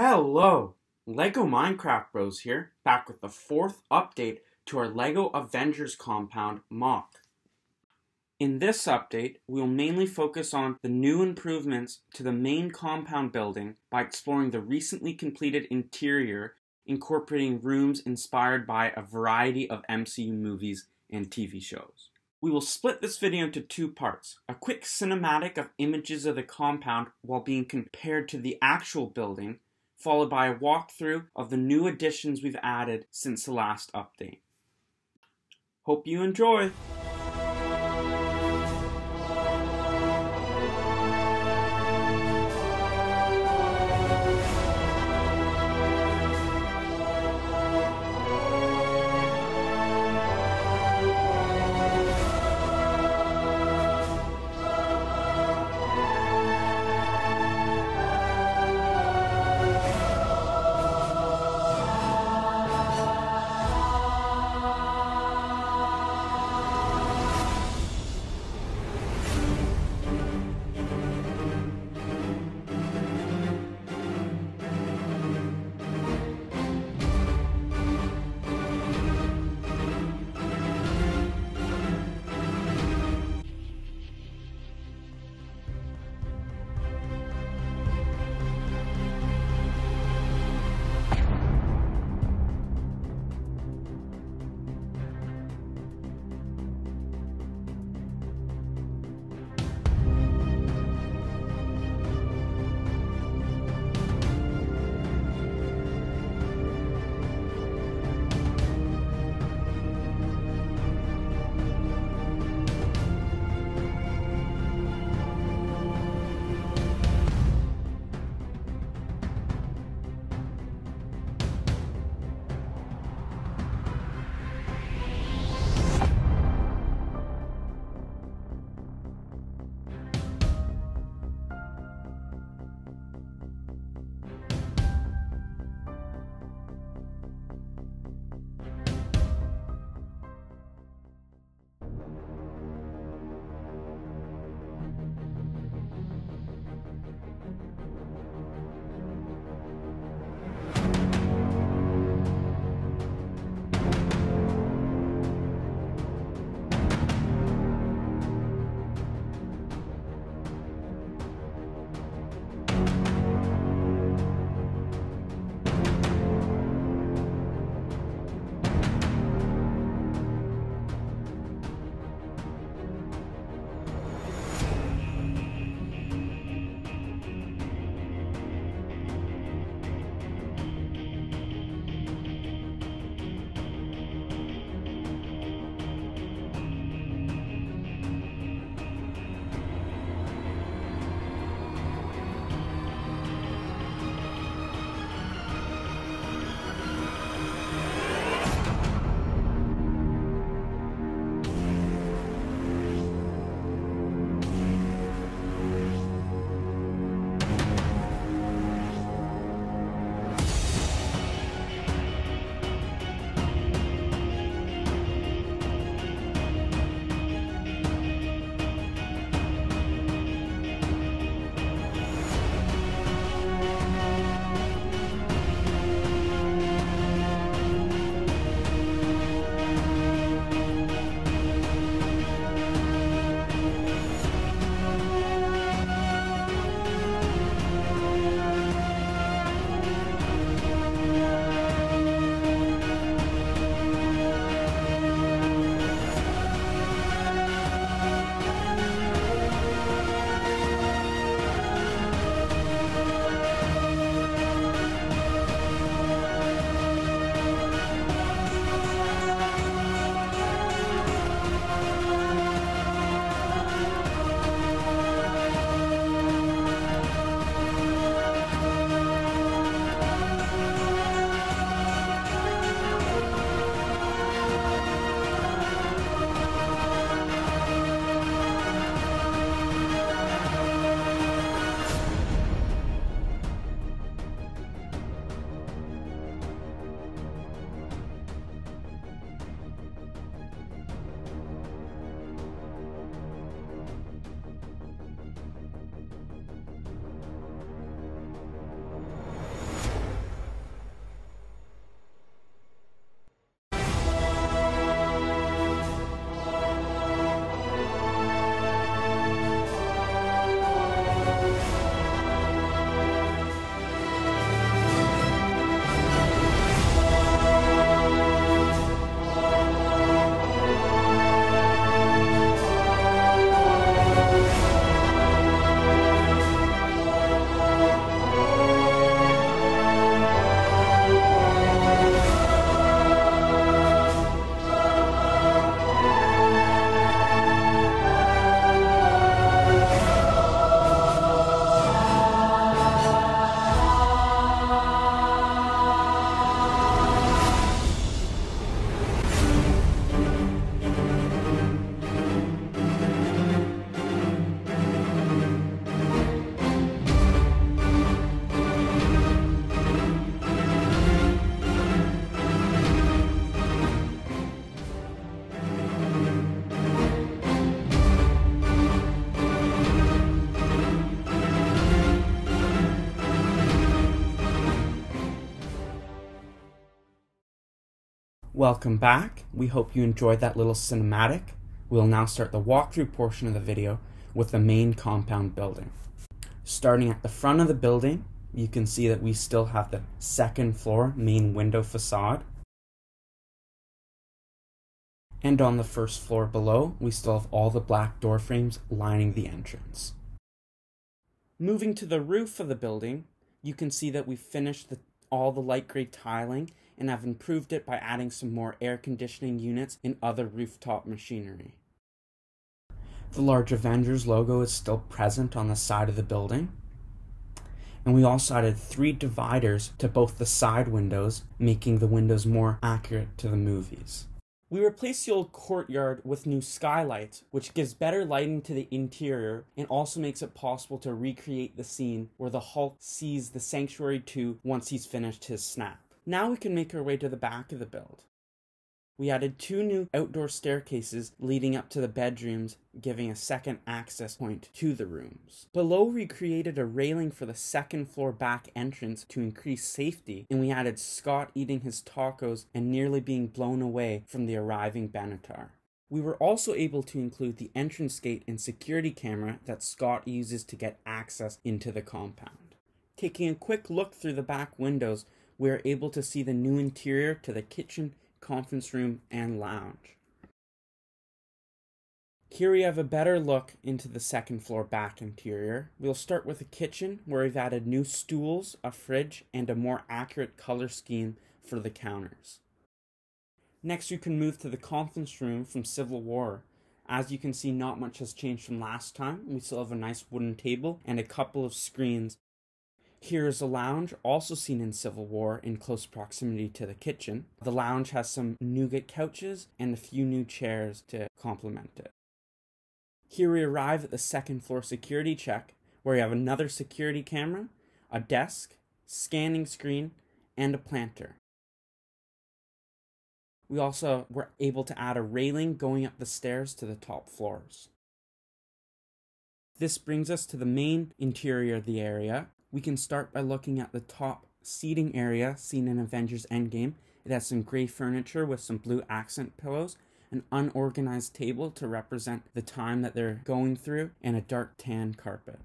Hello! LEGO Minecraft Bros here, back with the fourth update to our LEGO Avengers compound MOC. In this update, we will mainly focus on the new improvements to the main compound building by exploring the recently completed interior, incorporating rooms inspired by a variety of MCU movies and TV shows. We will split this video into two parts. A quick cinematic of images of the compound while being compared to the actual building, followed by a walkthrough of the new additions we've added since the last update. Hope you enjoy! Welcome back. We hope you enjoyed that little cinematic. We'll now start the walkthrough portion of the video with the main compound building. Starting at the front of the building, you can see that we still have the second floor main window facade. And on the first floor below, we still have all the black door frames lining the entrance. Moving to the roof of the building, you can see that we've finished the, all the light gray tiling and have improved it by adding some more air conditioning units and other rooftop machinery. The large Avengers logo is still present on the side of the building. And we also added three dividers to both the side windows, making the windows more accurate to the movies. We replaced the old courtyard with new skylights, which gives better lighting to the interior and also makes it possible to recreate the scene where the Hulk sees the Sanctuary 2 once he's finished his snap. Now we can make our way to the back of the build. We added two new outdoor staircases leading up to the bedrooms, giving a second access point to the rooms. Below, we created a railing for the second floor back entrance to increase safety, and we added Scott eating his tacos and nearly being blown away from the arriving Benatar. We were also able to include the entrance gate and security camera that Scott uses to get access into the compound. Taking a quick look through the back windows, we are able to see the new interior to the kitchen, conference room, and lounge. Here we have a better look into the second floor back interior. We'll start with the kitchen where we've added new stools, a fridge, and a more accurate color scheme for the counters. Next, you can move to the conference room from Civil War. As you can see, not much has changed from last time. We still have a nice wooden table and a couple of screens here is a lounge, also seen in Civil War in close proximity to the kitchen. The lounge has some nougat couches and a few new chairs to complement it. Here we arrive at the second floor security check, where we have another security camera, a desk, scanning screen, and a planter. We also were able to add a railing going up the stairs to the top floors. This brings us to the main interior of the area, we can start by looking at the top seating area seen in Avengers Endgame. It has some gray furniture with some blue accent pillows, an unorganized table to represent the time that they're going through, and a dark tan carpet.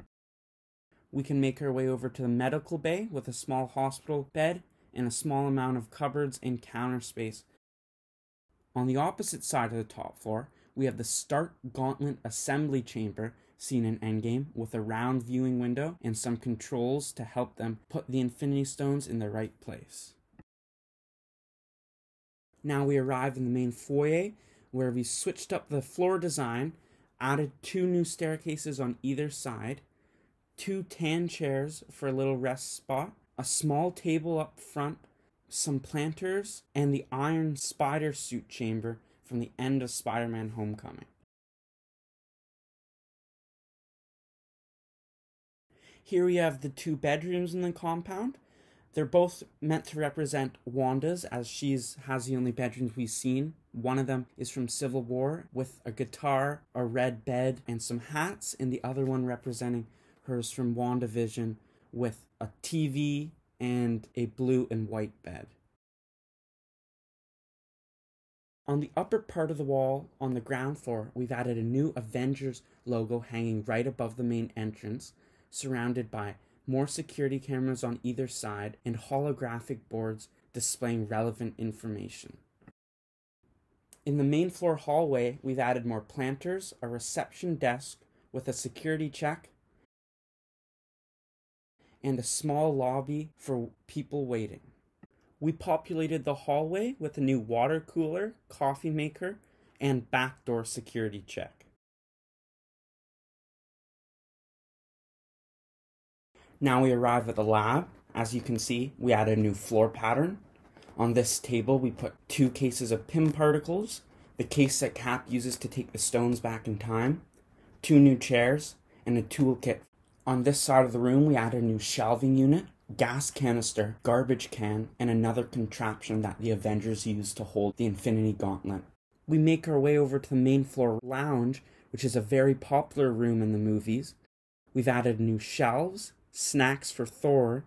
We can make our way over to the medical bay with a small hospital bed and a small amount of cupboards and counter space. On the opposite side of the top floor, we have the Stark Gauntlet Assembly Chamber seen in Endgame with a round viewing window and some controls to help them put the Infinity Stones in the right place. Now we arrive in the main foyer where we switched up the floor design, added two new staircases on either side, two tan chairs for a little rest spot, a small table up front, some planters, and the iron spider suit chamber from the end of Spider Man Homecoming. Here we have the two bedrooms in the compound. They're both meant to represent Wanda's, as she's has the only bedrooms we've seen. One of them is from Civil War with a guitar, a red bed, and some hats, and the other one representing hers from WandaVision with a TV and a blue and white bed. On the upper part of the wall on the ground floor, we've added a new Avengers logo hanging right above the main entrance surrounded by more security cameras on either side and holographic boards displaying relevant information. In the main floor hallway, we've added more planters, a reception desk with a security check, and a small lobby for people waiting. We populated the hallway with a new water cooler, coffee maker, and backdoor security check. Now we arrive at the lab. As you can see, we add a new floor pattern. On this table, we put two cases of Pym particles, the case that Cap uses to take the stones back in time, two new chairs, and a toolkit. On this side of the room, we add a new shelving unit, gas canister, garbage can, and another contraption that the Avengers use to hold the Infinity Gauntlet. We make our way over to the main floor lounge, which is a very popular room in the movies. We've added new shelves, snacks for Thor,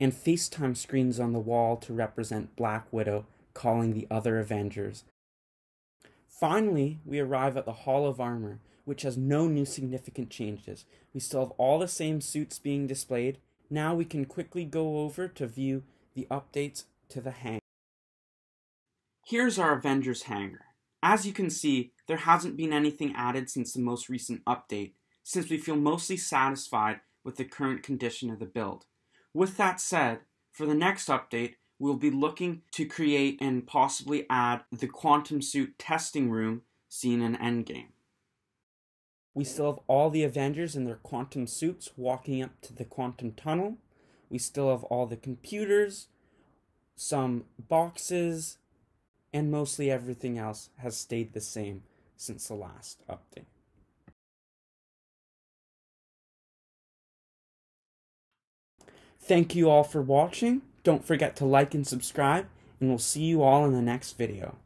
and FaceTime screens on the wall to represent Black Widow, calling the other Avengers. Finally, we arrive at the Hall of Armor, which has no new significant changes. We still have all the same suits being displayed. Now we can quickly go over to view the updates to the hangar. Here's our Avengers hangar. As you can see, there hasn't been anything added since the most recent update, since we feel mostly satisfied with the current condition of the build. With that said, for the next update, we'll be looking to create and possibly add the quantum suit testing room seen in Endgame. We still have all the Avengers in their quantum suits walking up to the quantum tunnel. We still have all the computers, some boxes, and mostly everything else has stayed the same since the last update. Thank you all for watching. Don't forget to like and subscribe, and we'll see you all in the next video.